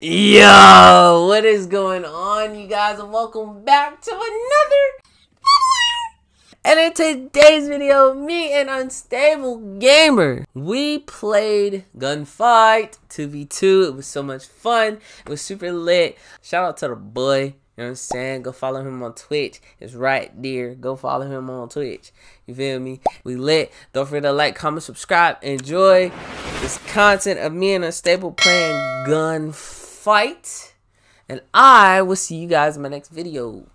Yo, what is going on, you guys, and welcome back to another and in today's video, me and Unstable Gamer, we played Gunfight 2v2. It was so much fun. It was super lit. Shout out to the boy. You know what I'm saying? Go follow him on Twitch. It's right there. Go follow him on Twitch. You feel me? We lit. Don't forget to like, comment, subscribe. Enjoy this content of me and Unstable playing Gunfight fight. And I will see you guys in my next video.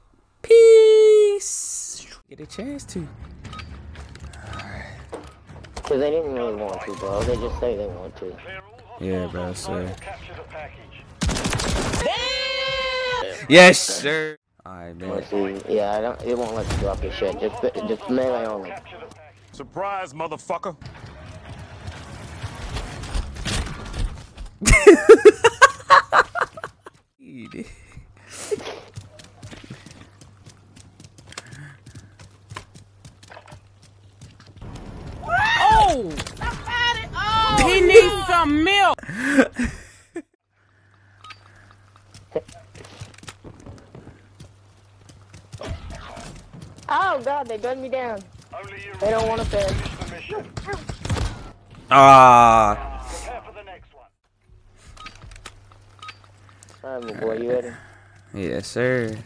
Peace. Get a chance to. Because they didn't really want to, bro. They just say they want to. Yeah, bro, sir. Yes, sir. Alright, man. See, yeah, I don't, it won't let you drop your shit. Just, just melee only. Surprise, motherfucker. oh! oh! He needs some milk! oh god, they gunned me down. They don't want to finish. Ah. Alright, my boy, you ready? Yes, sir.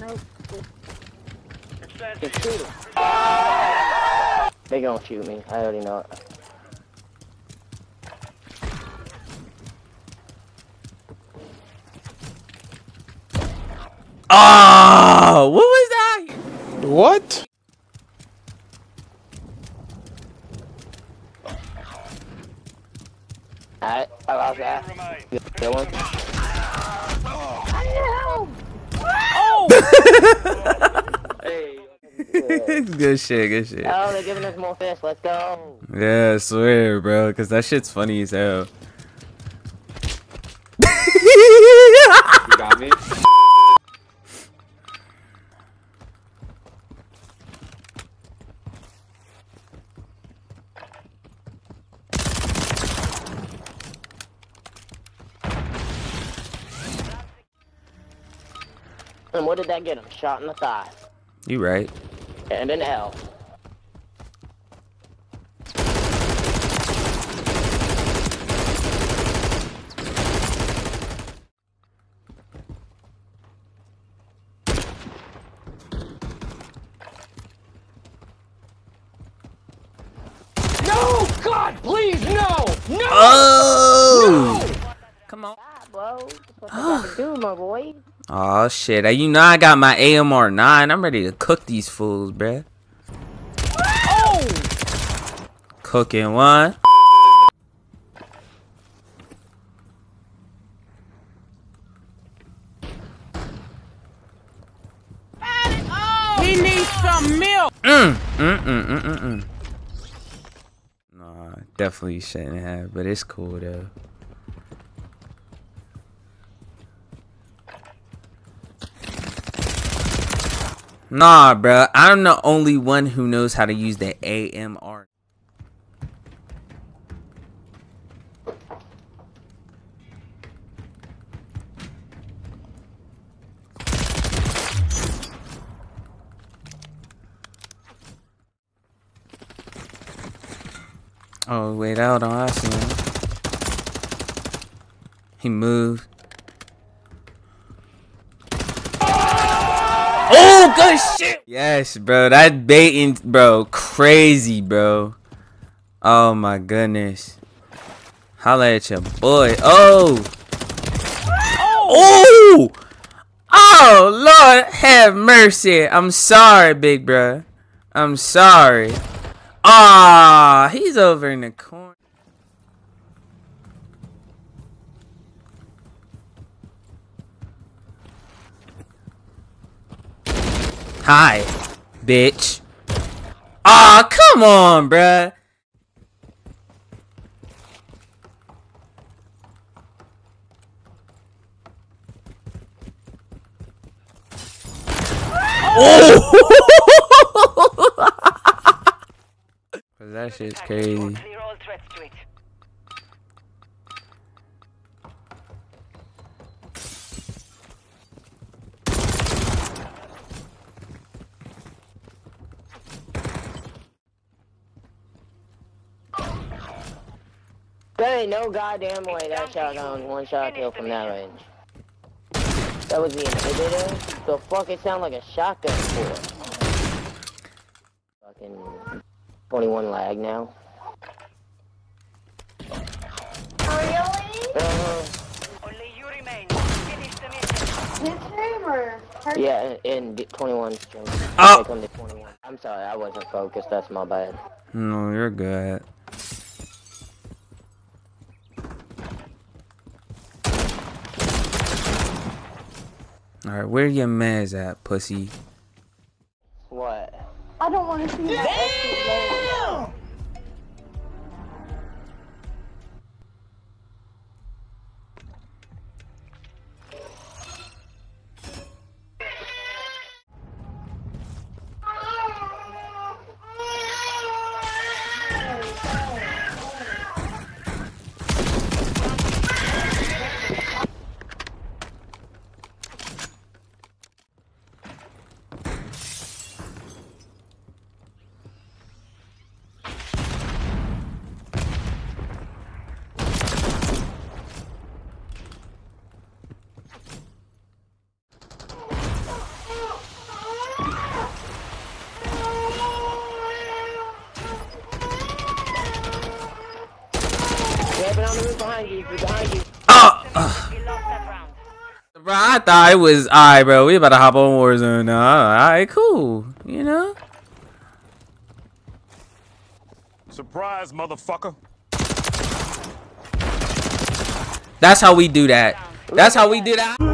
Nope. Just shoot They gonna shoot me. I already know it. Oh, what was that? What? Alright, I lost that. Good one. Oh! hey. good shit, good shit. Oh, they're giving us more fish. Let's go. Yeah, I swear, bro, because that shit's funny as hell. You got me? And what did that get him? Shot in the thigh. You right. And in hell. No! God, please, no! No! Oh! Come on. Ah, bro. That's what you gotta do, my boy. Oh shit! You know I got my AMR nine. I'm ready to cook these fools, bruh. Oh! Cooking one. He needs some milk! Mm, mm, mm, mm, mm, mm. Nah, definitely shouldn't have, but it's cool though. Nah, bruh. I'm the only one who knows how to use the AMR. Oh, wait, out on him. He moved. Oh, good shit! Yes, bro. That baiting, bro. Crazy, bro. Oh, my goodness. Holla at your boy. Oh! Oh! Oh, Lord, have mercy. I'm sorry, big bro. I'm sorry. Ah, he's over in the corner. Hi, bitch. Ah, come on, bruh. Oh! That shit's crazy. Clear all threats to it. There ain't no goddamn way that shotgun one shot kill from that range. That was the inhibitor? The fuck it sound like a shotgun for? Fucking 21 lag now. Really? Uh, Only you remain. Finish the mission. His name yeah, in 21 stream. Oh. Take 'em to 21. I'm sorry, I wasn't focused. That's my bad. No, you're good. Alright, where your man's at, pussy? What? I don't want to see that. Bro, I thought it was alright, bro. We about to hop on Warzone now. Alright, cool. You know? Surprise, motherfucker. That's how we do that. That's how we do that.